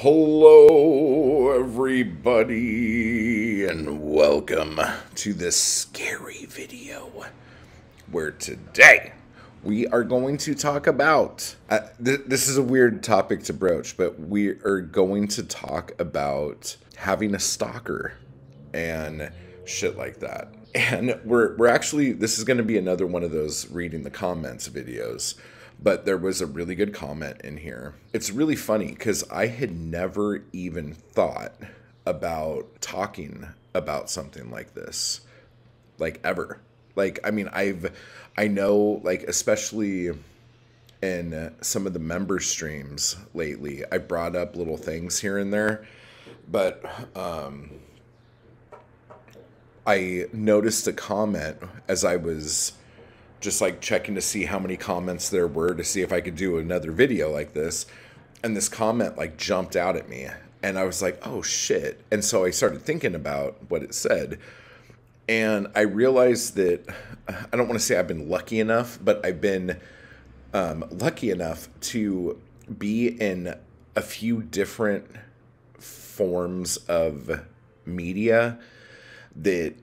Hello, everybody, and welcome to this scary video where today we are going to talk about. Uh, th- this is a weird topic to broach, but we are going to talk about having a stalker and shit like that. And we're, we're actually, this is going to be another one of those reading the comments videos but there was a really good comment in here. It's really funny because I had never even thought about talking about something like this, like ever. Like, I mean, I've, I know, like, especially in some of the member streams lately, I brought up little things here and there, but, um, I noticed a comment as I was just like checking to see how many comments there were to see if I could do another video like this. And this comment like jumped out at me. And I was like, oh shit. And so I started thinking about what it said. And I realized that I don't want to say I've been lucky enough, but I've been um, lucky enough to be in a few different forms of media that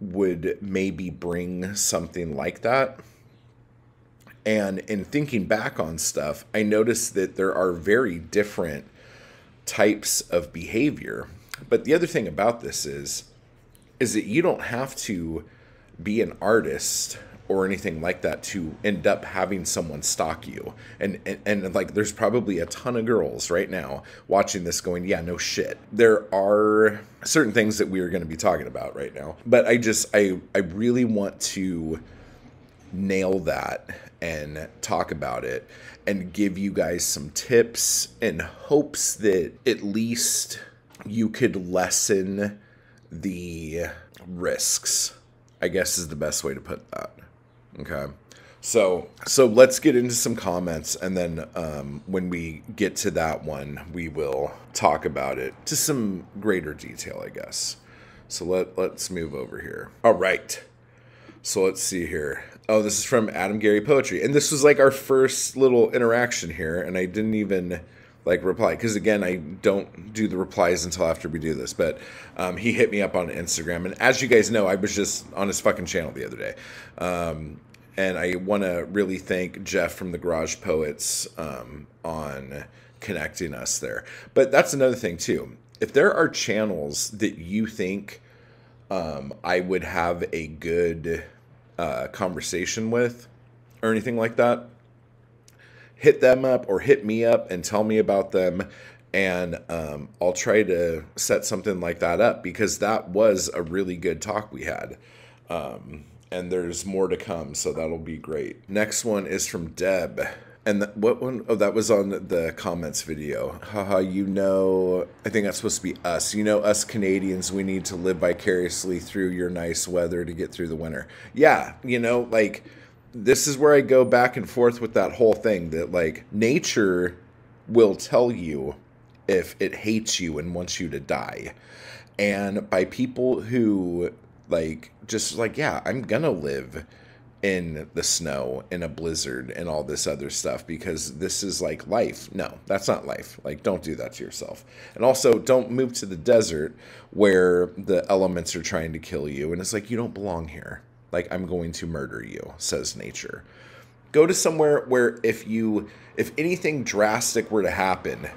would maybe bring something like that. And in thinking back on stuff, I noticed that there are very different types of behavior. But the other thing about this is is that you don't have to be an artist or anything like that to end up having someone stalk you. And, and and like there's probably a ton of girls right now watching this going, "Yeah, no shit." There are certain things that we are going to be talking about right now. But I just I I really want to nail that and talk about it and give you guys some tips in hopes that at least you could lessen the risks. I guess is the best way to put that. Okay. So so let's get into some comments, and then um, when we get to that one, we will talk about it to some greater detail, I guess. So let let's move over here. All right. So let's see here. Oh, this is from Adam Gary Poetry, and this was like our first little interaction here, and I didn't even like reply because again i don't do the replies until after we do this but um, he hit me up on instagram and as you guys know i was just on his fucking channel the other day um, and i want to really thank jeff from the garage poets um, on connecting us there. But that's another thing too. If there are channels that you think um, i would have a good uh, conversation with or anything like that hit them up or hit me up and tell me about them. And um, I'll try to set something like that up because that was a really good talk we had. Um, and there's more to come, so that'll be great. Next one is from Deb. And the, what one? Oh, that was on the comments video. Haha, you know, I think that's supposed to be us. You know, us Canadians, we need to live vicariously through your nice weather to get through the winter. Yeah, you know, like this is where I go back and forth with that whole thing that like nature will tell you if it hates you and wants you to die. And by people who like just like yeah, I'm going to live in the snow in a blizzard and all this other stuff because this is like life. No, that's not life. Like don't do that to yourself. And also don't move to the desert where the elements are trying to kill you and it's like you don't belong here like I'm going to murder you, says nature. Go to somewhere where if you if anything drastic were to happen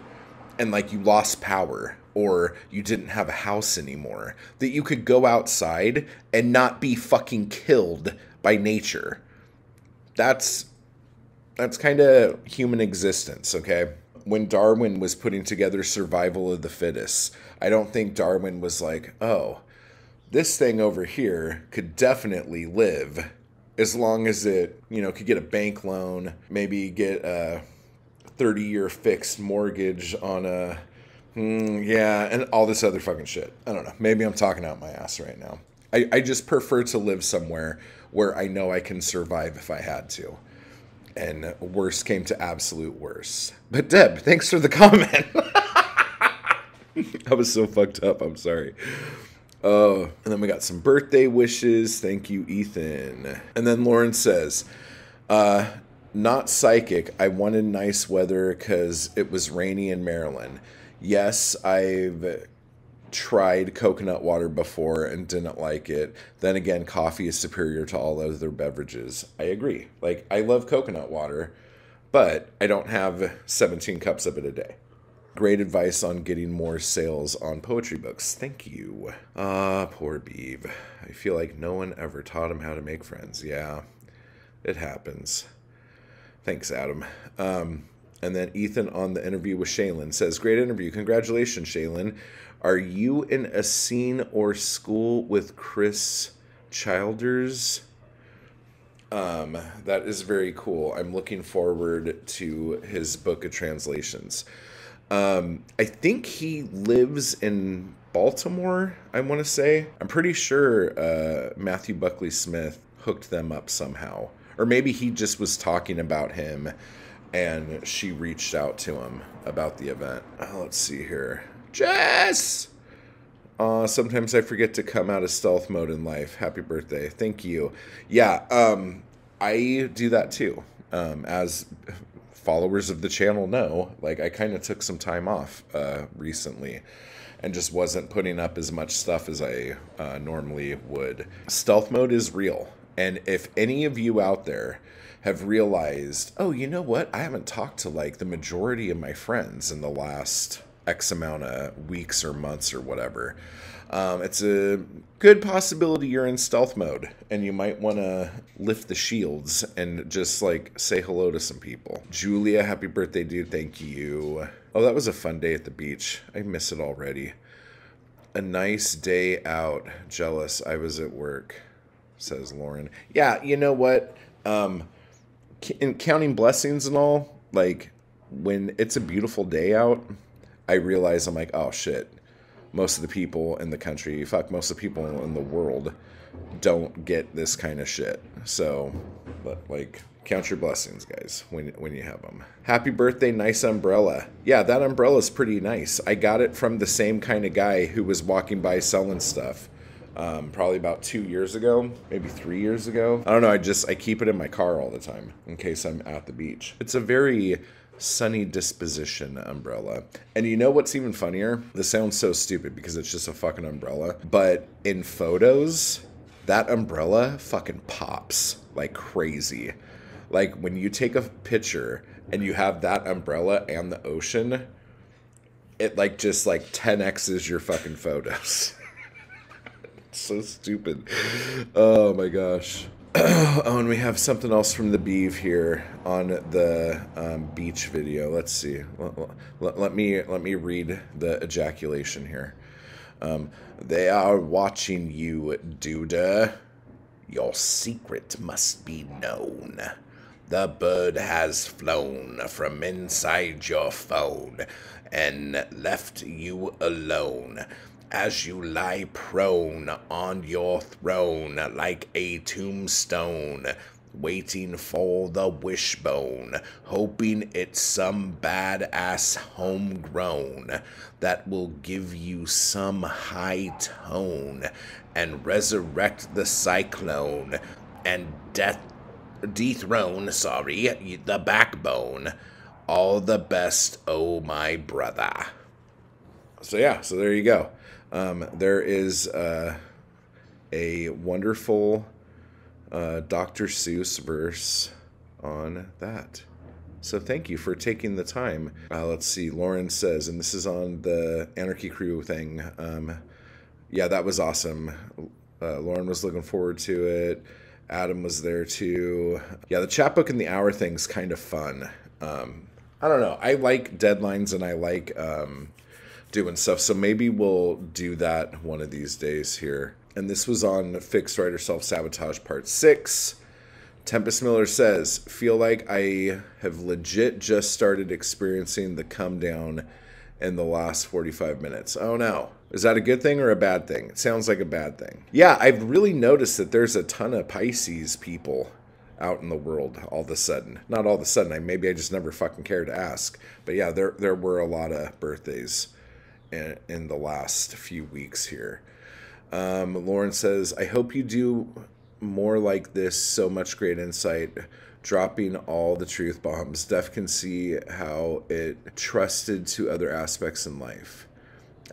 and like you lost power or you didn't have a house anymore, that you could go outside and not be fucking killed by nature. That's that's kind of human existence, okay? When Darwin was putting together survival of the fittest, I don't think Darwin was like, "Oh, this thing over here could definitely live as long as it, you know, could get a bank loan, maybe get a 30 year fixed mortgage on a, mm, yeah, and all this other fucking shit. I don't know. Maybe I'm talking out my ass right now. I, I just prefer to live somewhere where I know I can survive if I had to. And worse came to absolute worse. But Deb, thanks for the comment. I was so fucked up. I'm sorry. Oh, and then we got some birthday wishes. Thank you, Ethan. And then Lauren says, uh, not psychic. I wanted nice weather because it was rainy in Maryland. Yes, I've tried coconut water before and didn't like it. Then again, coffee is superior to all other beverages. I agree. Like, I love coconut water, but I don't have 17 cups of it a day. Great advice on getting more sales on poetry books. Thank you. Ah, poor Beeve. I feel like no one ever taught him how to make friends. Yeah, it happens. Thanks, Adam. Um, and then Ethan on the interview with Shaylin says, Great interview. Congratulations, Shaylin. Are you in a scene or school with Chris Childers? Um, that is very cool. I'm looking forward to his book of translations. Um, I think he lives in Baltimore, I want to say. I'm pretty sure uh, Matthew Buckley Smith hooked them up somehow. Or maybe he just was talking about him and she reached out to him about the event. Uh, let's see here. Jess! Uh, sometimes I forget to come out of stealth mode in life. Happy birthday. Thank you. Yeah, um, I do that too. Um, as followers of the channel know, like I kind of took some time off uh, recently and just wasn't putting up as much stuff as I uh, normally would. Stealth mode is real. And if any of you out there have realized, oh, you know what? I haven't talked to like the majority of my friends in the last X amount of weeks or months or whatever. Um, it's a good possibility you're in stealth mode and you might want to lift the shields and just like say hello to some people. Julia, happy birthday, dude. Thank you. Oh, that was a fun day at the beach. I miss it already. A nice day out. Jealous. I was at work, says Lauren. Yeah, you know what? Um, in counting blessings and all, like when it's a beautiful day out, I realize I'm like, oh shit, most of the people in the country, fuck, most of the people in the world don't get this kind of shit. So, but like, count your blessings, guys, when when you have them. Happy birthday, nice umbrella. Yeah, that umbrella's pretty nice. I got it from the same kind of guy who was walking by selling stuff. Um, probably about two years ago, maybe three years ago. I don't know. I just I keep it in my car all the time in case I'm at the beach. It's a very sunny disposition umbrella. And you know what's even funnier? This sounds so stupid because it's just a fucking umbrella. But in photos, that umbrella fucking pops like crazy. Like when you take a picture and you have that umbrella and the ocean, it like just like 10x's your fucking photos. so stupid. Oh my gosh. oh, and we have something else from the Beeve here on the um, beach video. Let's see. Let, let, let, me let me read the ejaculation here. Um, they are watching you, Duda. Your secret must be known. The bird has flown from inside your phone and left you alone as you lie prone on your throne like a tombstone, waiting for the wishbone, hoping it's some badass homegrown that will give you some high tone and resurrect the cyclone and death dethrone, sorry, the backbone. All the best, oh my brother. So yeah, so there you go. Um, there is uh, a wonderful uh, Dr. Seuss verse on that. So thank you for taking the time. Uh, let's see. Lauren says, and this is on the Anarchy Crew thing. Um, yeah, that was awesome. Uh, Lauren was looking forward to it. Adam was there too. Yeah, the chapbook and the hour thing's kind of fun. Um, I don't know. I like deadlines and I like um, doing stuff. So maybe we'll do that one of these days here. And this was on Fixed Writer Self Sabotage Part 6. Tempest Miller says, Feel like I have legit just started experiencing the come down in the last 45 minutes. Oh no. Is that a good thing or a bad thing? It sounds like a bad thing. Yeah, I've really noticed that there's a ton of Pisces people out in the world all of a sudden. Not all of a sudden. I maybe I just never fucking cared to ask. But yeah, there there were a lot of birthdays in, in the last few weeks here. Um, Lauren says, I hope you do more like this. So much great insight. dropping all the truth bombs. Steph can see how it trusted to other aspects in life.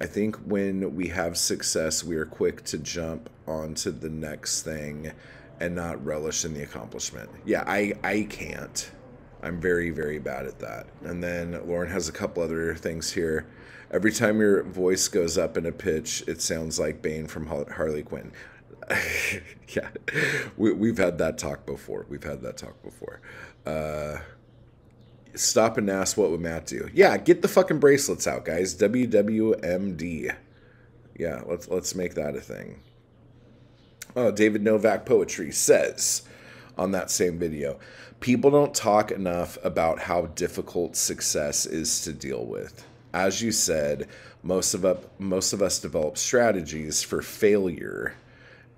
I think when we have success, we are quick to jump onto the next thing and not relish in the accomplishment. Yeah, I, I can't. I'm very, very bad at that. And then Lauren has a couple other things here. Every time your voice goes up in a pitch, it sounds like Bane from Harley Quinn. yeah, we, we've had that talk before. We've had that talk before. Uh, stop and ask what would Matt do? Yeah, get the fucking bracelets out, guys. WWMD. Yeah, let's let's make that a thing. Oh, David Novak Poetry says on that same video, people don't talk enough about how difficult success is to deal with. As you said, most of up most of us develop strategies for failure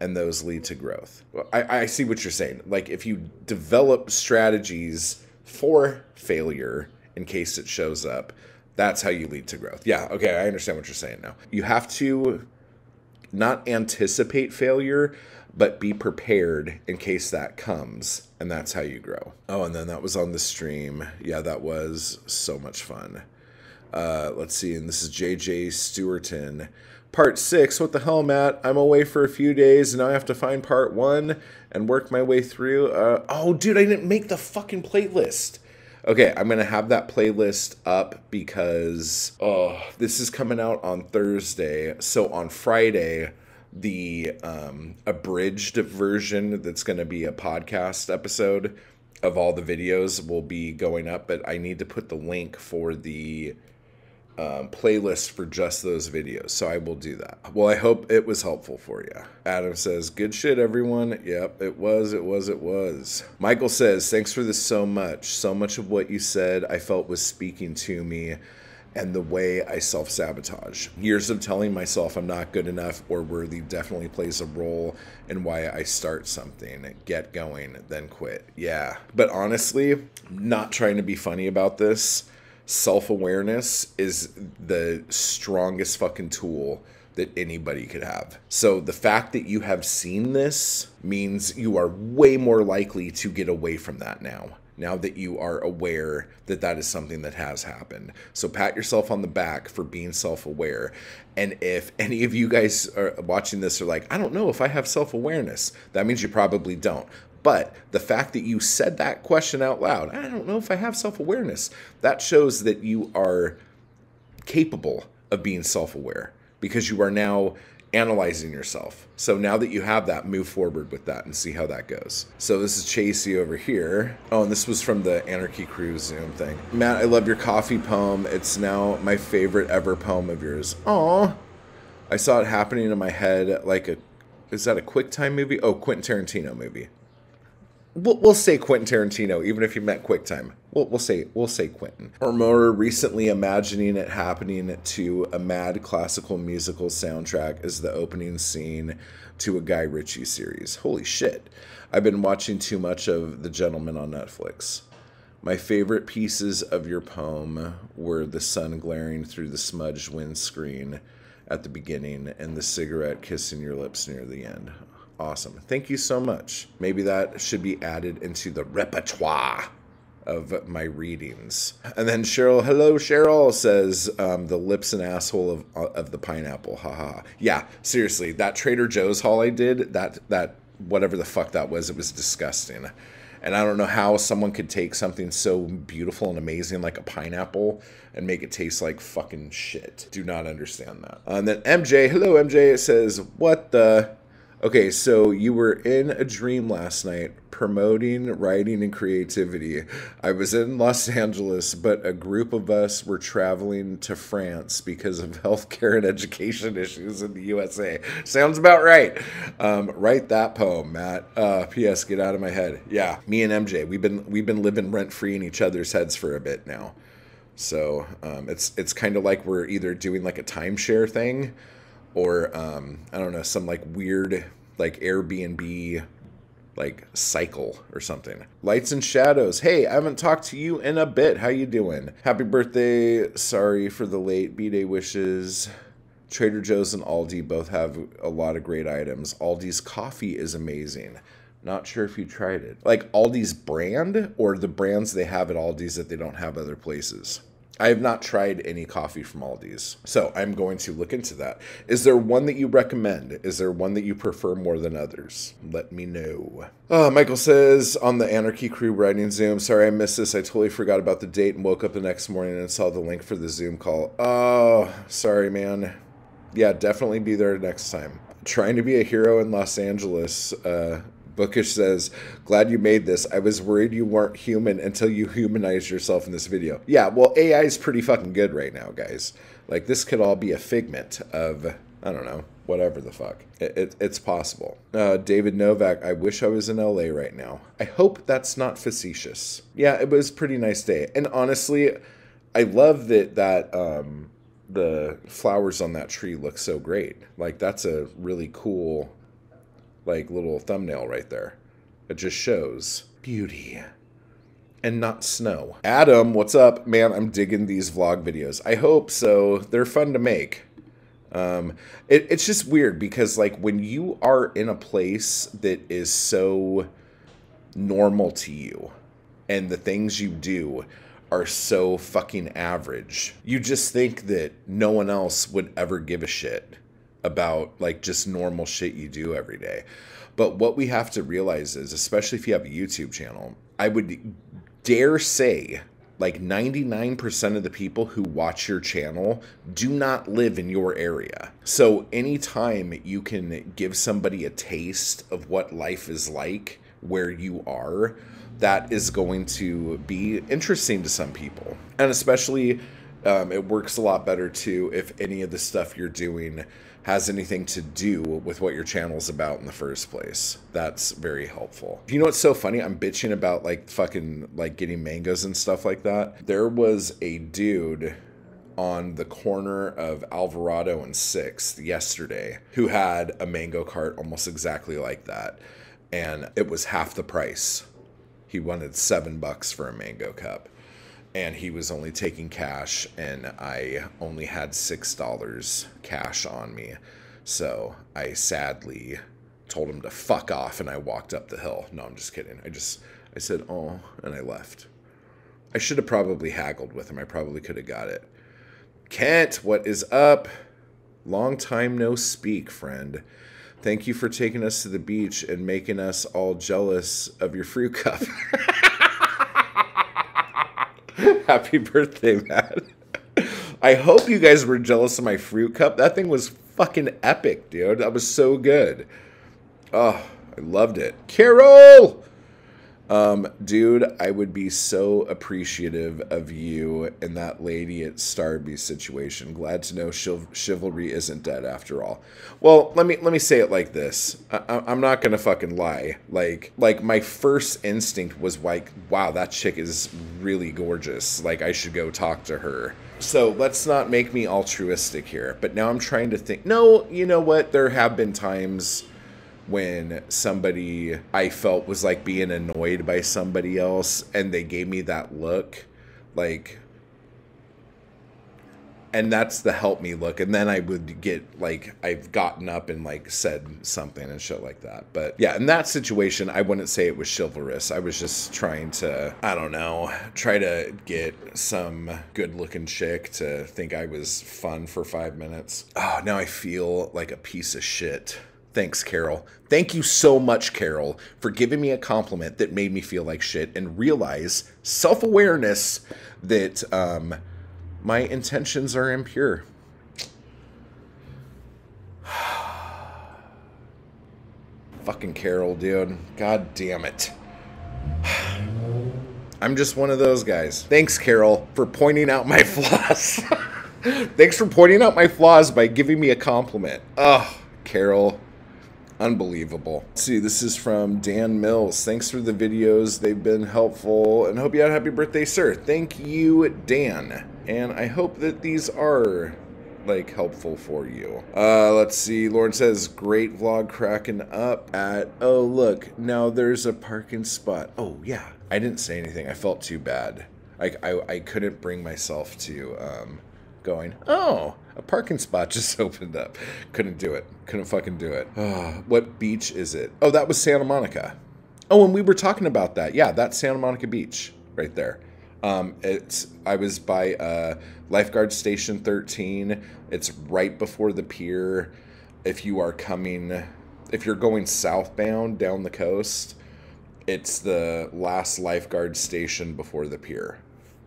and those lead to growth. I, I see what you're saying. Like if you develop strategies for failure in case it shows up, that's how you lead to growth. Yeah, okay, I understand what you're saying now. You have to not anticipate failure, but be prepared in case that comes, and that's how you grow. Oh, and then that was on the stream. Yeah, that was so much fun. Uh, let's see, and this is JJ Stewarton. Part six, what the hell, Matt? I'm away for a few days and now I have to find part one and work my way through. Uh, oh, dude, I didn't make the fucking playlist. Okay, I'm gonna have that playlist up because oh, this is coming out on Thursday. So on Friday, the um, abridged version that's gonna be a podcast episode of all the videos will be going up, but I need to put the link for the um, playlist for just those videos. So I will do that. Well, I hope it was helpful for you. Adam says, Good shit, everyone. Yep, it was, it was, it was. Michael says, Thanks for this so much. So much of what you said I felt was speaking to me and the way I self sabotage. Years of telling myself I'm not good enough or worthy definitely plays a role in why I start something, get going, then quit. Yeah. But honestly, not trying to be funny about this self awareness is the strongest fucking tool that anybody could have. So the fact that you have seen this means you are way more likely to get away from that now. Now that you are aware that that is something that has happened. So pat yourself on the back for being self aware. And if any of you guys are watching this are like, I don't know if I have self awareness, that means you probably don't. But the fact that you said that question out loud, I don't know if I have self awareness, that shows that you are capable of being self aware because you are now analyzing yourself. So now that you have that, move forward with that and see how that goes. So this is Chasey over here. Oh, and this was from the Anarchy Crew Zoom thing. Matt, I love your coffee poem. It's now my favorite ever poem of yours. Aw. I saw it happening in my head like a, is that a QuickTime movie? Oh, Quentin Tarantino movie we'll, we'll say Quentin Tarantino, even if you met QuickTime. We'll, we'll say we'll say Quentin. Or more recently, imagining it happening to a mad classical musical soundtrack as the opening scene to a Guy Ritchie series. Holy shit! I've been watching too much of The Gentlemen on Netflix. My favorite pieces of your poem were the sun glaring through the smudged windscreen at the beginning and the cigarette kissing your lips near the end. Awesome. Thank you so much. Maybe that should be added into the repertoire of my readings. And then Cheryl, hello Cheryl, says um, the lips and asshole of uh, of the pineapple. Haha. Yeah, seriously, that Trader Joe's haul I did, that that whatever the fuck that was, it was disgusting. And I don't know how someone could take something so beautiful and amazing like a pineapple and make it taste like fucking shit. Do not understand that. And then MJ, hello MJ, it says, what the Okay, so you were in a dream last night promoting writing and creativity. I was in Los Angeles, but a group of us were traveling to France because of healthcare and education issues in the USA. Sounds about right. Um, write that poem, Matt. Uh, P.S. Get out of my head. Yeah, me and MJ, we've been we've been living rent free in each other's heads for a bit now. So um, it's it's kind of like we're either doing like a timeshare thing or um, I don't know, some like weird like Airbnb like cycle or something. Lights and shadows. Hey, I haven't talked to you in a bit. How you doing? Happy birthday. Sorry for the late B-day wishes. Trader Joe's and Aldi both have a lot of great items. Aldi's coffee is amazing. Not sure if you tried it. Like Aldi's brand or the brands they have at Aldi's that they don't have other places. I have not tried any coffee from Aldi's, so I'm going to look into that. Is there one that you recommend? Is there one that you prefer more than others? Let me know. Oh, Michael says on the Anarchy Crew writing Zoom. Sorry, I missed this. I totally forgot about the date and woke up the next morning and saw the link for the Zoom call. Oh, sorry, man. Yeah, definitely be there next time. Trying to be a hero in Los Angeles. Uh, Bookish says, Glad you made this. I was worried you weren't human until you humanized yourself in this video. Yeah, well, AI is pretty fucking good right now, guys. Like, this could all be a figment of, I don't know, whatever the fuck. It, it, it's possible. Uh, David Novak, I wish I was in LA right now. I hope that's not facetious. Yeah, it was pretty nice day. And honestly, I love that, that, um, the flowers on that tree look so great. Like, that's a really cool like little thumbnail right there. It just shows beauty and not snow. Adam, what's up? Man, I'm digging these vlog videos. I hope so. They're fun to make. Um, it, it's just weird because like when you are in a place that is so normal to you and the things you do are so fucking average, you just think that no one else would ever give a shit about like just normal shit you do every day. But what we have to realize is, especially if you have a YouTube channel, I would dare say like 99% of the people who watch your channel do not live in your area. So anytime you can give somebody a taste of what life is like where you are, that is going to be interesting to some people. And especially um, it works a lot better too if any of the stuff you're doing has anything to do with what your channel's about in the first place. That's very helpful. You know what's so funny? I'm bitching about like fucking like getting mangoes and stuff like that. There was a dude on the corner of Alvarado and 6th yesterday who had a mango cart almost exactly like that. And it was half the price. He wanted seven bucks for a mango cup and he was only taking cash and I only had $6 cash on me. So I sadly told him to fuck off and I walked up the hill. No, I'm just kidding. I just I said, "Oh," and I left. I should have probably haggled with him. I probably could have got it. Kent, what is up? Long time no speak, friend. Thank you for taking us to the beach and making us all jealous of your fruit cup. Happy birthday, man. I hope you guys were jealous of my fruit cup. That thing was fucking epic, dude. That was so good. Oh, I loved it. Carol! Um, dude, I would be so appreciative of you and that lady at Starby situation. Glad to know chiv- chivalry isn't dead after all. Well, let me let me say it like this. I, am not gonna fucking lie. Like like my first instinct was like, wow, that chick is really gorgeous. Like I should go talk to her. So let's not make me altruistic here. But now I'm trying to think. No, you know what? There have been times when somebody I felt was like being annoyed by somebody else and they gave me that look like and that's the help me look. And then i would get like i've gotten up and like said something and shit like that. But yeah in that situation i wouldn't say it was chivalrous. I was just trying to i don't know try to get some good looking chick to think i was fun for five minutes. Oh now i feel like a piece of shit Thanks, Carol. Thank you so much, Carol, for giving me a compliment that made me feel like shit and realize self awareness that um, my intentions are impure. Fucking Carol, dude. God damn it. I'm just one of those guys. Thanks, Carol, for pointing out my flaws. Thanks for pointing out my flaws by giving me a compliment. Oh, Carol, Unbelievable. See, this is from Dan Mills. Thanks for the videos. They've been helpful and hope you had a happy birthday, sir. Thank you, Dan. And I hope that these are like helpful for you. Uh, let's see. Lauren says, great vlog cracking up at, oh, look, now there's a parking spot. Oh, yeah. I didn't say anything. I felt too bad. I, I, I couldn't bring myself to um, going, oh, a parking spot just opened up. Couldn't do it. Couldn't fucking do it. Oh, what beach is it? Oh, that was Santa Monica. Oh, and we were talking about that. Yeah, that's Santa Monica Beach right there. Um, it's I was by uh, lifeguard station 13. It's right before the pier. If you are coming, if you're going southbound down the coast, it's the last lifeguard station before the pier,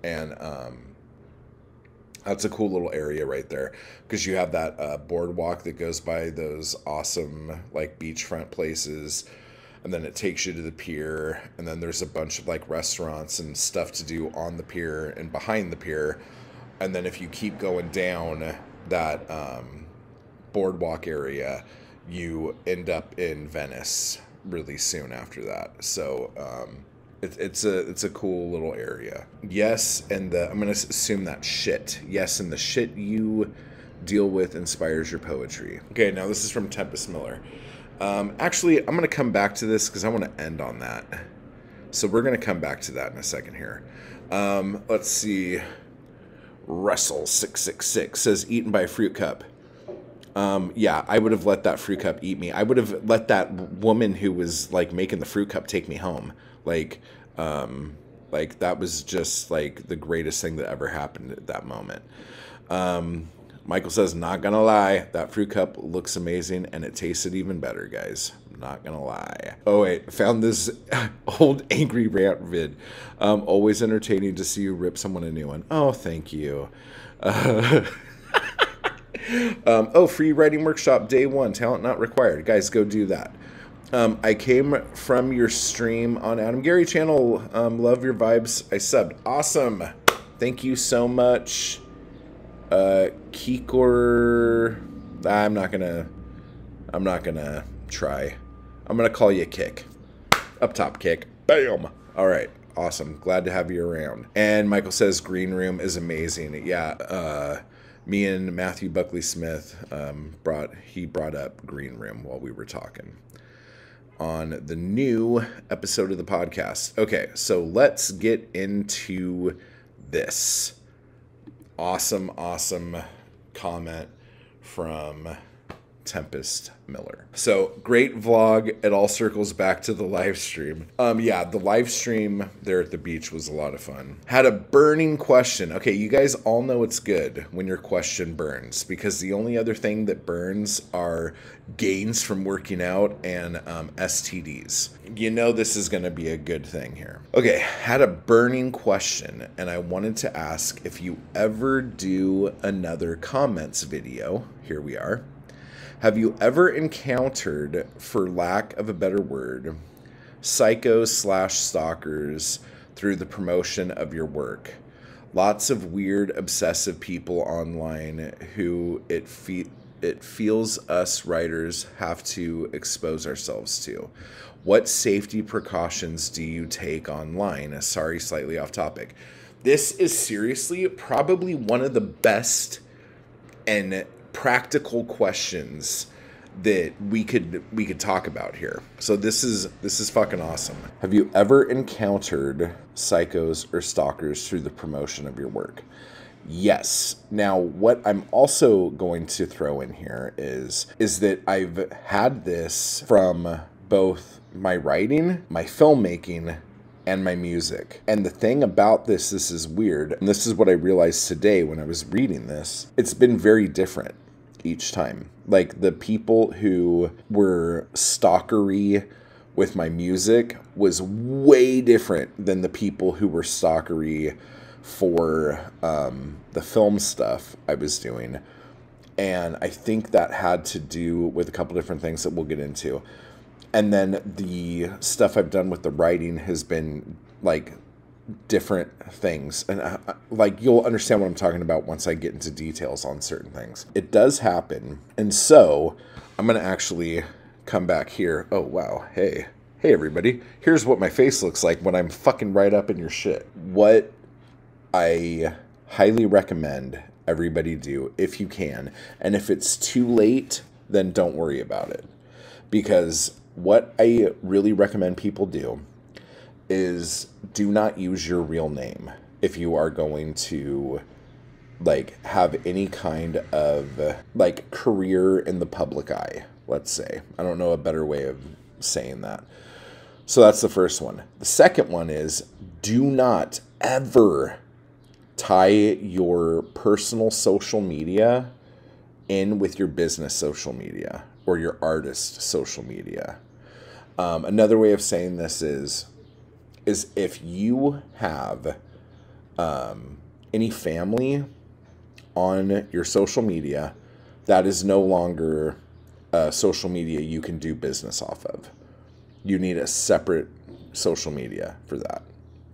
and um, that's a cool little area right there. Because you have that uh, boardwalk that goes by those awesome like beachfront places and then it takes you to the pier and then there's a bunch of like restaurants and stuff to do on the pier and behind the pier. And then if you keep going down that um, boardwalk area you end up in venice really soon after that. So um, it, it's a it's a cool little area yes and the i'm gonna assume that shit yes and the shit you deal with inspires your poetry okay now this is from tempest miller um, actually, I'm to come back to this because I want to end on that. So we're to come back to that in a second here. Um, let's see. Russell666 says, eaten by a fruit cup. Um, yeah, I would have let that fruit cup eat me. I would have let that woman who was like making the fruit cup take me home. Like, um, like that was just like the greatest thing that ever happened at that moment. Um, Michael says, not gonna lie, that fruit cup looks amazing and it tasted even better, guys. Not gonna lie. Oh wait, found this old angry rant vid. Um, always entertaining to see you rip someone a new one. Oh, thank you. Uh, um, oh, free writing workshop day one. Talent not required, guys. Go do that. Um, I came from your stream on Adam Gary channel. Um, love your vibes. I subbed. Awesome. Thank you so much. Uh, Kikor. I'm not gonna. I'm not gonna try. I'm gonna call you Kick. Up top, Kick. Bam. All right. Awesome. Glad to have you around. And Michael says Green Room is amazing. Yeah. Uh, me and Matthew Buckley Smith um, brought he brought up Green Room while we were talking on the new episode of the podcast. Okay, so let's get into this awesome, awesome comment from Tempest Miller. So great vlog. It all circles back to the live stream. Um, yeah, the live stream there at the beach was a lot of fun. Had a burning question. Okay, you guys all know it's good when your question burns because the only other thing that burns are gains from working out and um, STDs. You know this is going to be a good thing here. Okay, had a burning question and I wanted to ask if you ever do another comments video. Here we are have you ever encountered, for lack of a better word, psychos slash stalkers through the promotion of your work? Lots of weird, obsessive people online who it fe- it feels us writers have to expose ourselves to. What safety precautions do you take online? Sorry, slightly off topic. This is seriously probably one of the best and practical questions that we could we could talk about here. So this is this is fucking awesome. Have you ever encountered psychos or stalkers through the promotion of your work? Yes. Now, what I'm also going to throw in here is is that I've had this from both my writing, my filmmaking, and my music. And the thing about this, this is weird, and this is what I realized today when I was reading this. It's been very different each time. Like the people who were stalkery with my music was way different than the people who were stalkery for um, the film stuff I was doing. And I think that had to do with a couple different things that we'll get into. And then the stuff I've done with the writing has been like different things. And uh, uh, like you'll understand what i'm talking about once i get into details on certain things. It does happen. And so i'm going to actually come back here. Oh wow. Hey. Hey everybody. Here's what my face looks like when i'm fucking right up in your shit. What i highly recommend everybody do if you can. And if it's too late then don't worry about it. Because what i really recommend people do is do not use your real name if you are going to like have any kind of like career in the public eye let's say i don't know a better way of saying that So that's the first one. The second one is do not ever tie your personal social media in with your business social media or your artist social media. Um, another way of saying this is is if you have um, any family on your social media, that is no longer social media you can do business off of. You need a separate social media for that.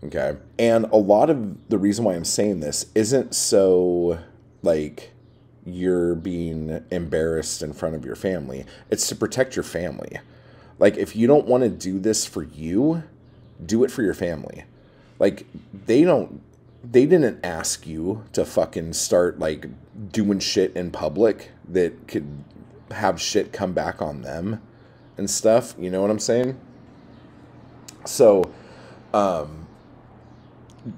Okay. And a lot of the reason why I'm saying this isn't so like you're being embarrassed in front of your family, it's to protect your family. Like, if you don't want to do this for you, do it for your family. Like, they don't, they didn't ask you to fucking start like doing shit in public that could have shit come back on them and stuff. You know what I'm saying? So, um,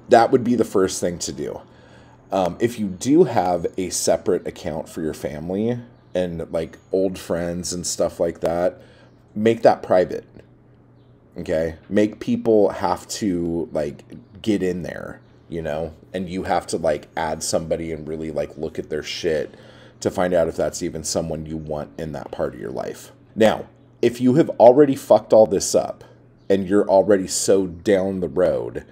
that would be the first thing to do. Um, if you do have a separate account for your family and like old friends and stuff like that, make that private. Okay? Make people have to like get in there, you know, and you have to like add somebody and really like look at their shit to find out if that's even someone you want in that part of your life. Now, if you have already fucked all this up and you're already so down the road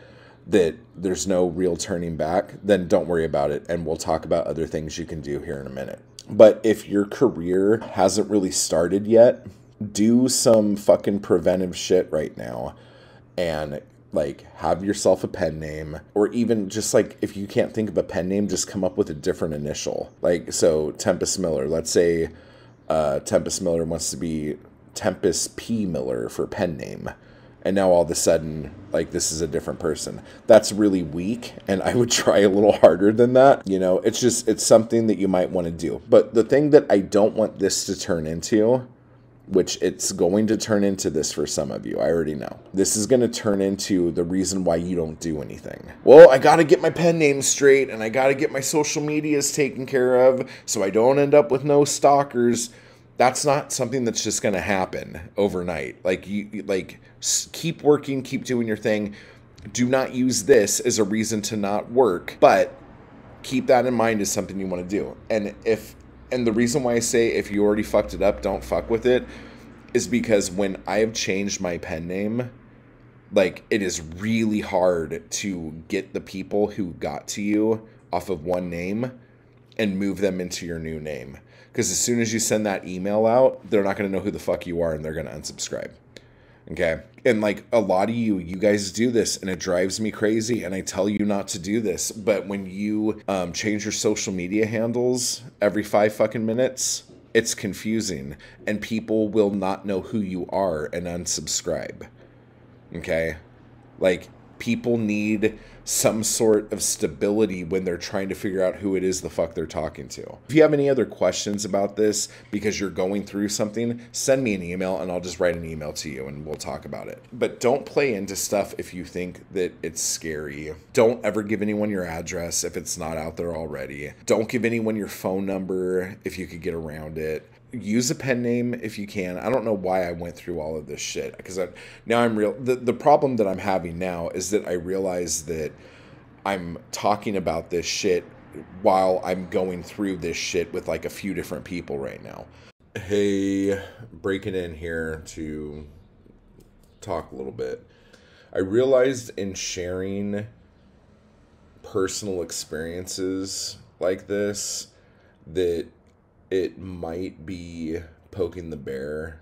that there's no real turning back, then don't worry about it. And we'll talk about other things you can do here in a minute. But if your career hasn't really started yet, do some fucking preventive shit right now and like have yourself a pen name or even just like if you can't think of a pen name just come up with a different initial. Like so tempest miller let's say uh, tempest miller wants to be tempest p miller for pen name. And now all of a sudden like this is a different person. That's really weak and i would try a little harder than that you know? It's just it's something that you might want to do. But the thing that i don't want this to turn into which it's going to turn into this for some of you. I already know. This is going to turn into the reason why you don't do anything. Well, I got to get my pen name straight and I got to get my social medias taken care of so I don't end up with no stalkers. That's not something that's just going to happen overnight. Like you like keep working, keep doing your thing. Do not use this as a reason to not work, but keep that in mind as something you want to do. And if and the reason why I say if you already fucked it up, don't fuck with it is because when I have changed my pen name, like it is really hard to get the people who got to you off of one name and move them into your new name. Because as soon as you send that email out, they're not going to know who the fuck you are and they're going to unsubscribe. Okay. And like a lot of you, you guys do this and it drives me crazy. And I tell you not to do this. But when you um, change your social media handles every five fucking minutes, it's confusing and people will not know who you are and unsubscribe. Okay. Like people need some sort of stability when they're trying to figure out who it is the fuck they're talking to. If you have any other questions about this because you're going through something, send me an email and I'll just write an email to you and we'll talk about it. But don't play into stuff if you think that it's scary. Don't ever give anyone your address if it's not out there already. Don't give anyone your phone number if you could get around it use a pen name if you can. I don't know why I went through all of this shit because now I'm real. The, the problem that I'm having now is that I realize that I'm talking about this shit while I'm going through this shit with like a few different people right now. Hey, breaking in here to talk a little bit. I realized in sharing personal experiences like this that it might be poking the bear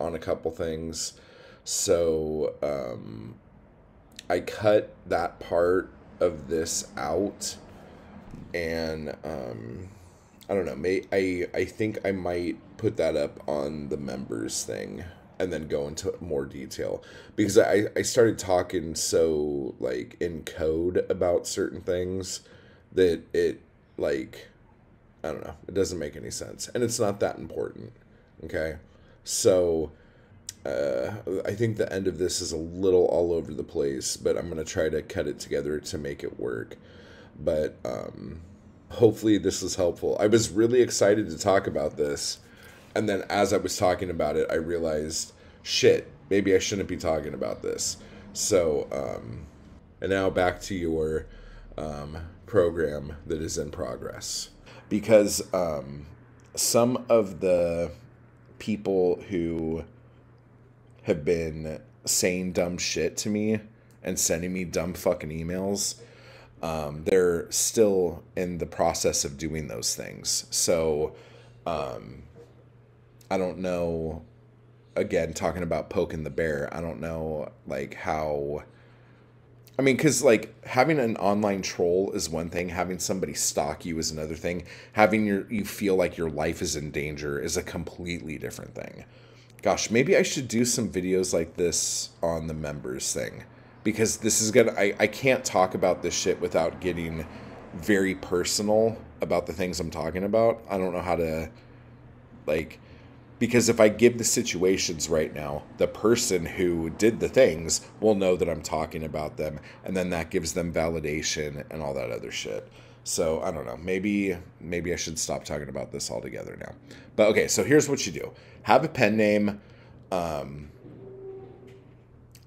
on a couple things. So um, I cut that part of this out, and um, I don't know. May I I think I might put that up on the members thing and then go into more detail because I, I started talking so like in code about certain things that it like I don't know. It doesn't make any sense. And it's not that important. Okay. So uh, I think the end of this is a little all over the place, but I'm going to try to cut it together to make it work. But um, hopefully, this was helpful. I was really excited to talk about this. And then as I was talking about it, I realized shit, maybe I shouldn't be talking about this. So, um, and now back to your um, program that is in progress. Because um, some of the people who have been saying dumb shit to me and sending me dumb fucking emails, um, they're still in the process of doing those things. So, um, I don't know. Again, talking about poking the bear, I don't know like how. I mean, because like having an online troll is one thing, having somebody stalk you is another thing. Having your you feel like your life is in danger is a completely different thing. Gosh, maybe I should do some videos like this on the members thing because this is gonna. I I can't talk about this shit without getting very personal about the things I'm talking about. I don't know how to like because if I give the situations right now, the person who did the things will know that I'm talking about them, and then that gives them validation and all that other shit. So I don't know. Maybe maybe I should stop talking about this altogether now. But okay, so here's what you do: have a pen name, um,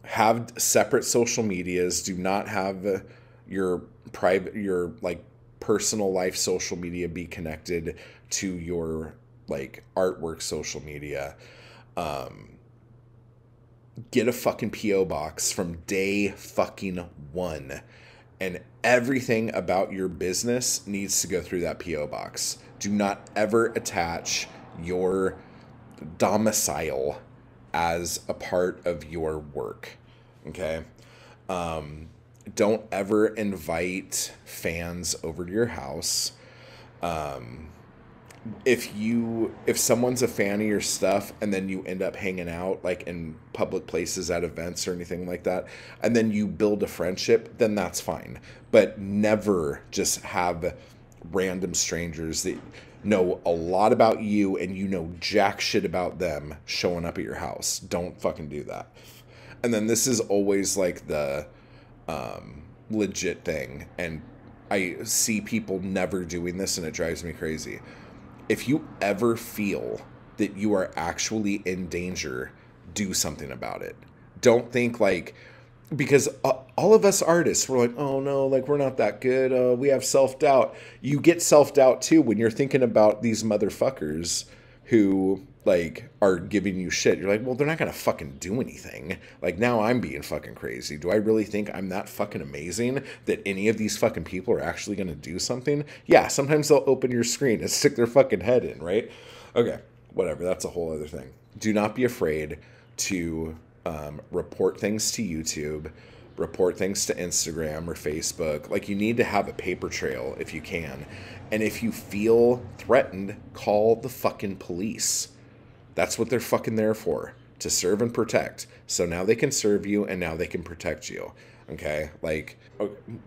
have separate social medias. Do not have your private, your like personal life social media be connected to your like artwork social media. Um, get a fucking PO box from day fucking one. And everything about your business needs to go through that PO box. Do not ever attach your domicile as a part of your work. Okay. Um, don't ever invite fans over to your house. Um, if you if someone's a fan of your stuff and then you end up hanging out like in public places at events or anything like that and then you build a friendship then that's fine. But never just have random strangers that know a lot about you and you know jack shit about them showing up at your house. Don't fucking do that. And then this is always like the um, legit thing. And i see people never doing this and it drives me crazy if you ever feel that you are actually in danger, do something about it. Don't think like, because all of us artists, we're like, oh no, like we're not that good. Uh, we have self doubt. You get self doubt too when you're thinking about these motherfuckers who like are giving you shit. You're like, well, they're not gonna fucking do anything. Like now I'm being fucking crazy. Do I really think I'm that fucking amazing that any of these fucking people are actually gonna do something? Yeah, sometimes they'll open your screen and stick their fucking head in, right? Okay, whatever. That's a whole other thing. Do not be afraid to um, report things to YouTube report things to Instagram or Facebook. Like you need to have a paper trail if you can. And if you feel threatened, call the fucking police. That's what they're fucking there for to serve and protect. So now they can serve you and now they can protect you. Okay? Like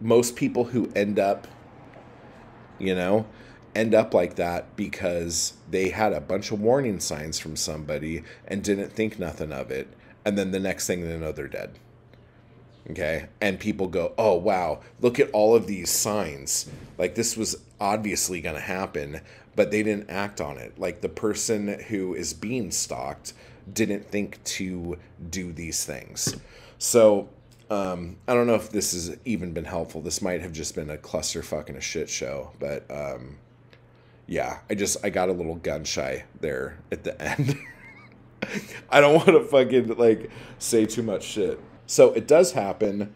most people who end up, you know, end up like that because they had a bunch of warning signs from somebody and didn't think nothing of it. And then the next thing they know, they're dead. Okay? And people go, oh, wow, look at all of these signs. Like this was obviously going to happen but they didn't act on it. Like the person who is being stalked didn't think to do these things. So um, I don't know if this has even been helpful. This might have just been a clusterfuck and a shit show, but um, yeah, I just I got a little gun shy there at the end. I don't want to fucking like say too much shit. So it does happen.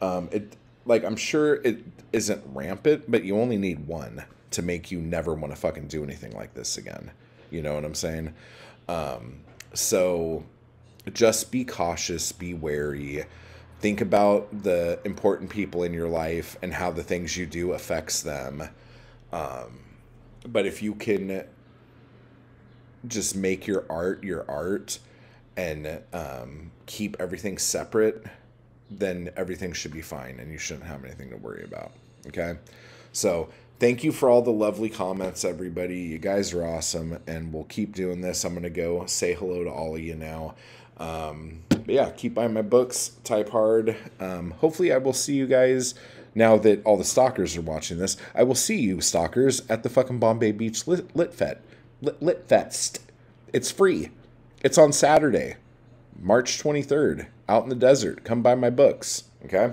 Um, it like I'm sure it isn't rampant, but you only need one to make you never want to fucking do anything like this again. You know what I'm saying? Um, so just be cautious, be wary. Think about the important people in your life and how the things you do affects them. Um, but if you can just make your art your art and um, keep everything separate, then everything should be fine and you shouldn't have anything to worry about. Okay? So thank you for all the lovely comments, everybody. You guys are awesome, and we'll keep doing this. I'm going to go say hello to all of you now. Um, but yeah, keep buying my books, type hard. Um, hopefully, I will see you guys now that all the stalkers are watching this. I will see you, stalkers, at the fucking Bombay Beach Lit, Lit Fet. Lit, Lit Fest. It's free. It's on Saturday. March 23rd, out in the desert. Come buy my books. Okay.